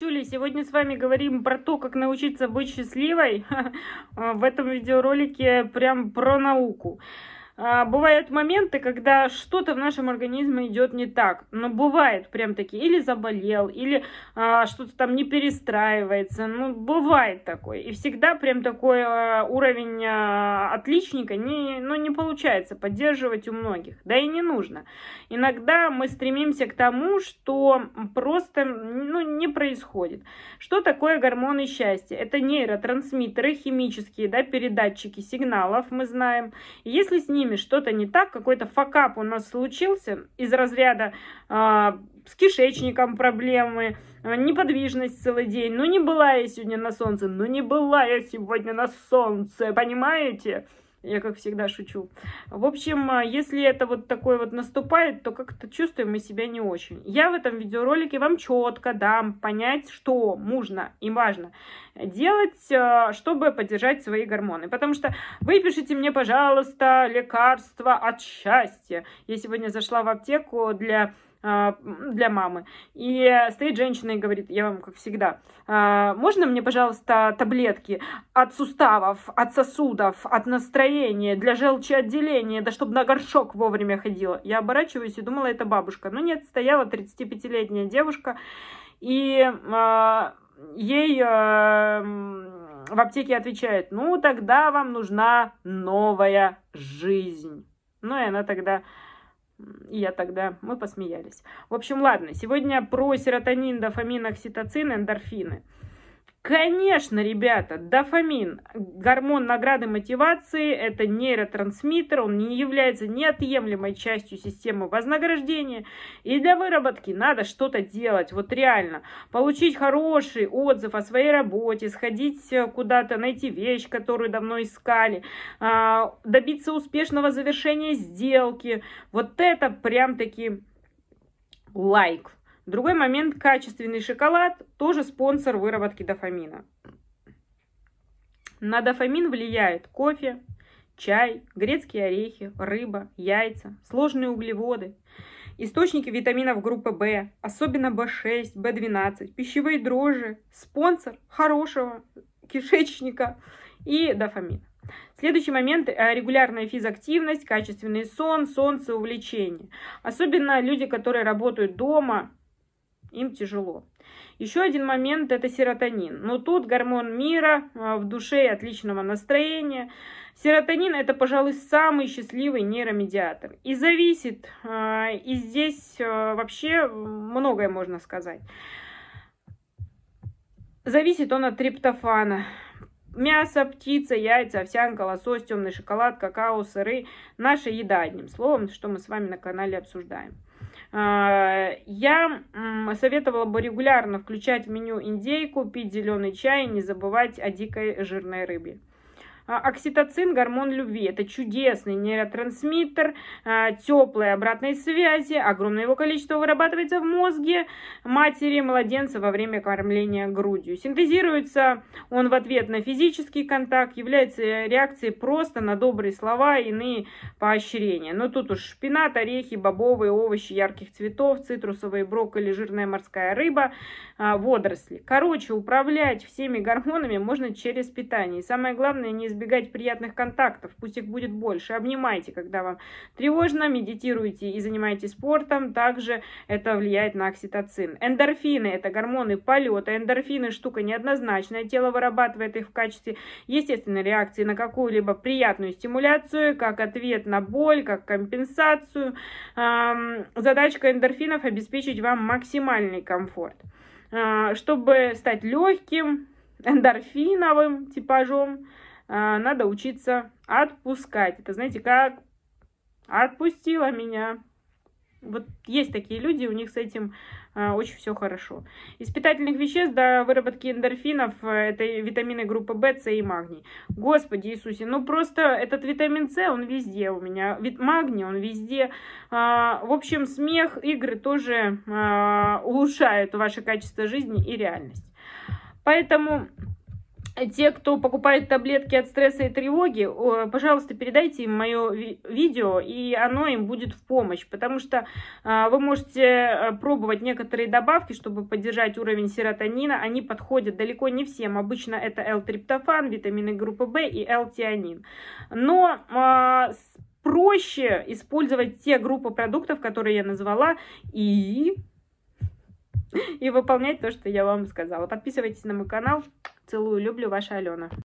Юля, сегодня с вами говорим про то, как научиться быть счастливой. В этом видеоролике прям про науку. А, бывают моменты, когда что-то в нашем организме идет не так. Но бывает прям такие, или заболел, или а, что-то там не перестраивается. Ну, бывает такое. И всегда прям такой а, уровень а, отличника не, ну, не получается поддерживать у многих. Да и не нужно. Иногда мы стремимся к тому, что просто ну, не происходит. Что такое гормоны счастья? Это нейротрансмиттеры химические, да, передатчики сигналов, мы знаем. Если с ними ними что-то не так, какой-то факап у нас случился из разряда э, с кишечником проблемы, э, неподвижность целый день. Ну, не была я сегодня на солнце, ну, не была я сегодня на солнце, понимаете? Я, как всегда, шучу. В общем, а, если это вот такое вот наступает, то как-то чувствуем мы себя не очень. Я в этом видеоролике вам четко дам понять, что нужно и важно делать, а, чтобы поддержать свои гормоны. Потому что выпишите мне, пожалуйста, лекарства от счастья. Я сегодня зашла в аптеку для для мамы. И стоит женщина и говорит, я вам как всегда, «А, можно мне, пожалуйста, таблетки от суставов, от сосудов, от настроения, для желчеотделения, да чтобы на горшок вовремя ходила. Я оборачиваюсь и думала, это бабушка. Но нет, стояла 35-летняя девушка, и э, ей в аптеке отвечает, ну тогда вам нужна новая жизнь. Ну и она тогда и я тогда, мы посмеялись. В общем, ладно, сегодня про серотонин, дофамин, окситоцин, эндорфины. Конечно, ребята, дофамин, гормон награды мотивации, это нейротрансмиттер, он не является неотъемлемой частью системы вознаграждения. И для выработки надо что-то делать, вот реально. Получить хороший отзыв о своей работе, сходить куда-то, найти вещь, которую давно искали, а, добиться успешного завершения сделки. Вот это прям таки лайк. Другой момент, качественный шоколад, тоже спонсор выработки дофамина. На дофамин влияет кофе, чай, грецкие орехи, рыба, яйца, сложные углеводы, источники витаминов группы В, особенно В6, В12, пищевые дрожжи, спонсор хорошего кишечника и дофамин. Следующий момент – э, регулярная физактивность, качественный сон, солнце, увлечение. Особенно люди, которые работают дома, им тяжело. Еще один момент – это серотонин. Но тут гормон мира, а, в душе и отличного настроения. Серотонин – это, пожалуй, самый счастливый нейромедиатор. И зависит, а, и здесь а, вообще многое можно сказать. Зависит он от триптофана. Мясо, птица, яйца, овсянка, лосось, темный шоколад, какао, сыры. Наша еда, одним словом, что мы с вами на канале обсуждаем. А, я советовала бы регулярно включать в меню индейку, пить зеленый чай и не забывать о дикой жирной рыбе. А, окситоцин – гормон любви. Это чудесный нейротрансмиттер, а, теплой обратной связи. Огромное его количество вырабатывается в мозге матери младенца во время кормления грудью. Синтезируется он в ответ на физический контакт, является реакцией просто на добрые слова и иные поощрения. Но тут уж шпинат, орехи, бобовые, овощи ярких цветов, цитрусовые, брокколи, жирная морская рыба, а, водоросли. Короче, управлять всеми гормонами можно через питание. И самое главное, не избегать приятных контактов, пусть их будет больше. Обнимайте, когда вам тревожно, медитируйте и занимайтесь спортом. Также это влияет на окситоцин. Эндорфины – это гормоны полета. Эндорфины – штука неоднозначная. Тело вырабатывает их в качестве естественной реакции на какую-либо приятную стимуляцию, как ответ на боль, как компенсацию. Задачка эндорфинов – обеспечить вам максимальный комфорт. А, чтобы стать легким, эндорфиновым типажом, надо учиться отпускать. Это, знаете, как отпустила меня. Вот есть такие люди, у них с этим э, очень все хорошо. Из питательных веществ до выработки эндорфинов э, это витамины группы В, С и магний. Господи Иисусе, ну просто этот витамин С, он везде у меня. Вит магний, он везде. Э, в общем, смех, игры тоже улучшают ваше качество жизни и реальность. Поэтому те, кто покупает таблетки от стресса и тревоги, пожалуйста, передайте им мое видео, и оно им будет в помощь, потому что а, вы можете э, пробовать некоторые добавки, чтобы поддержать уровень серотонина, они подходят далеко не всем, обычно это L-триптофан, витамины группы В и L-тианин, но а, проще использовать те группы продуктов, которые я назвала, и и выполнять то, что я вам сказала. Подписывайтесь на мой канал. Целую, люблю, ваша Алена.